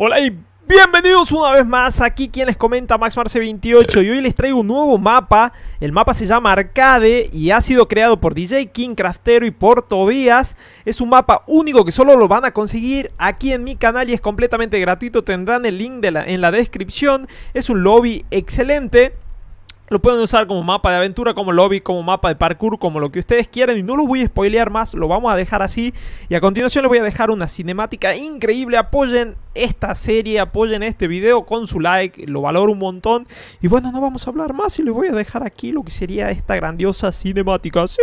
Hola y bienvenidos una vez más aquí quienes comenta Max Marce 28 y hoy les traigo un nuevo mapa. El mapa se llama Arcade y ha sido creado por DJ King Craftero y por Tobias. Es un mapa único que solo lo van a conseguir aquí en mi canal y es completamente gratuito. Tendrán el link en la descripción. Es un lobby excelente. Lo pueden usar como mapa de aventura, como lobby, como mapa de parkour, como lo que ustedes quieran. Y no lo voy a spoilear más, lo vamos a dejar así. Y a continuación les voy a dejar una cinemática increíble. Apoyen esta serie, apoyen este video con su like, lo valoro un montón. Y bueno, no vamos a hablar más y les voy a dejar aquí lo que sería esta grandiosa cinemática. ¡Sí!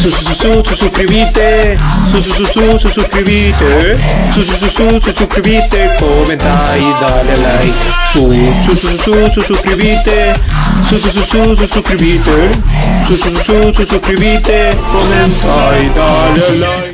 Su su su su suscribite su su su su su suscribite su su su su su suscribite comenta y dale like su su su su comenta y dale like